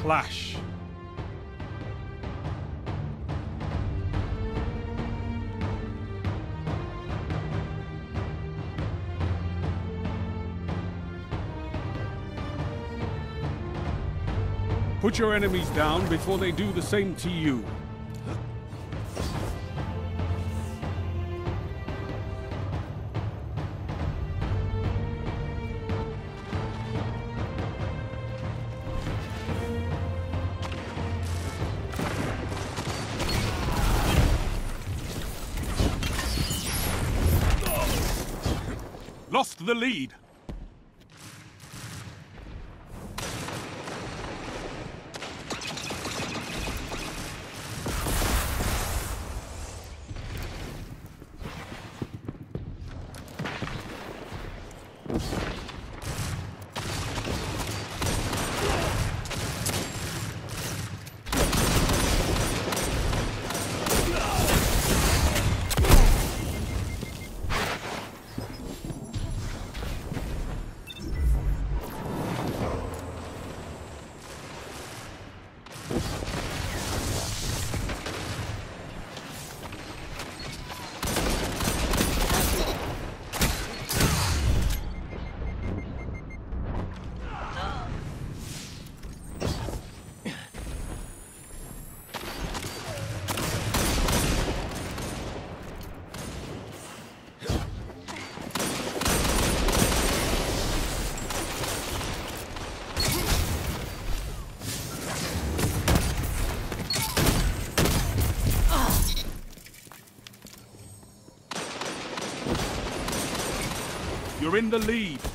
clash. Put your enemies down before they do the same to you. The lead. You're in the lead.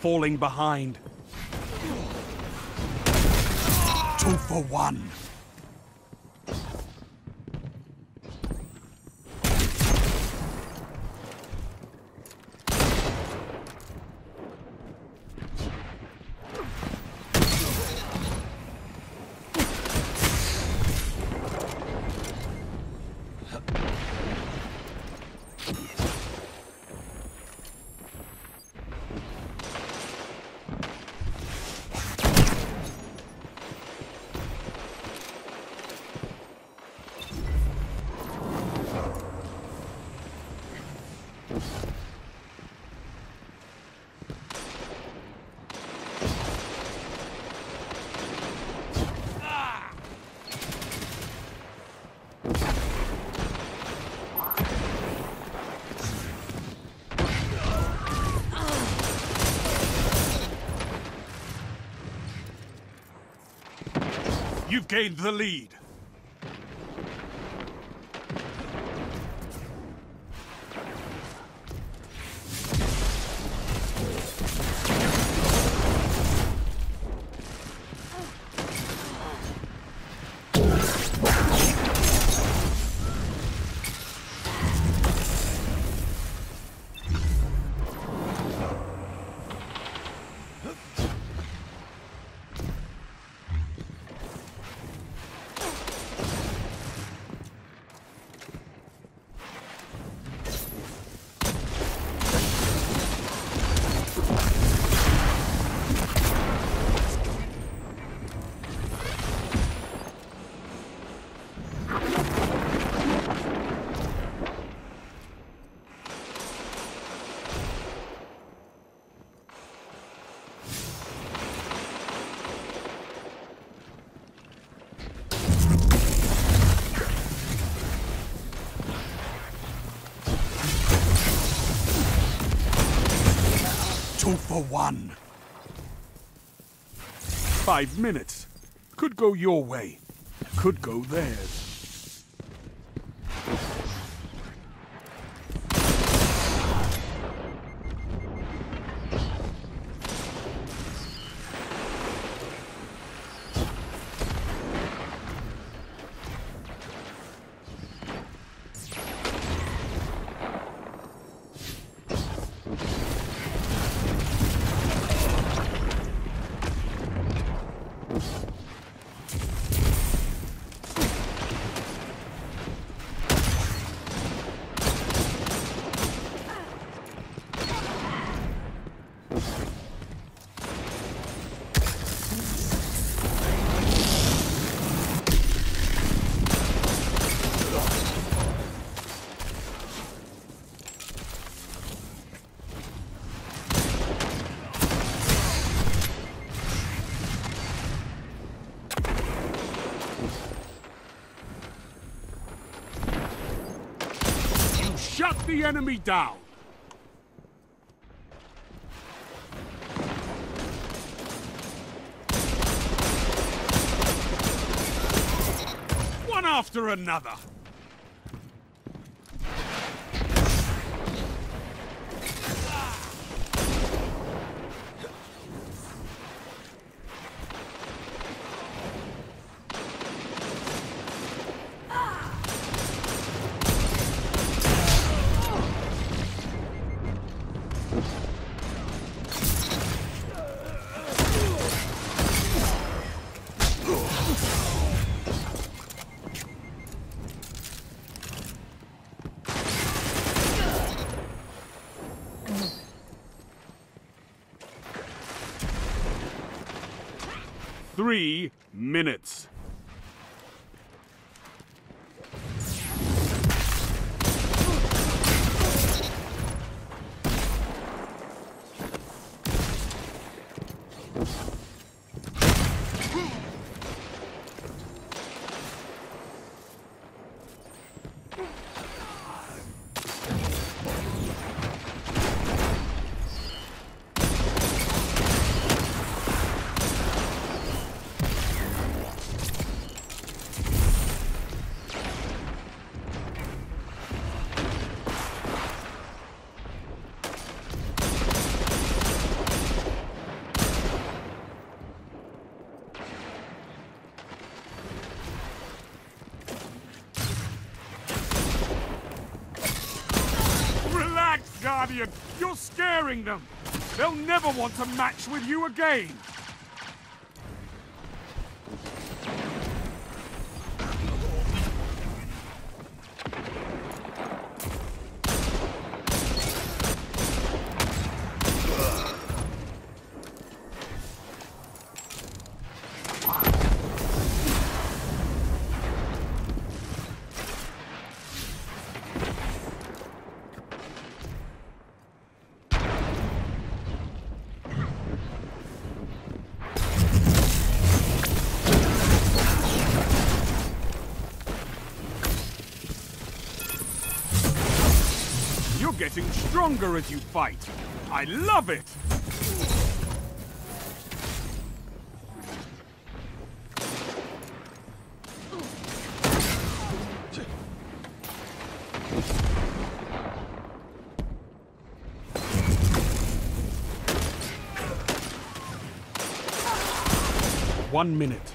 Falling behind. Two for one. Gained the lead. Two for one. Five minutes. Could go your way. Could go theirs. The enemy down! One after another! Three minutes. You're scaring them! They'll never want to match with you again! Getting stronger as you fight. I love it! One minute.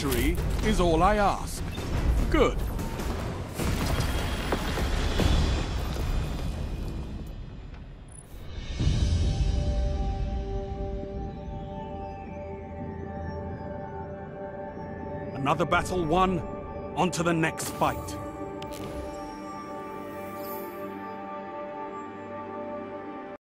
Victory is all I ask. Good. Another battle won, on to the next fight.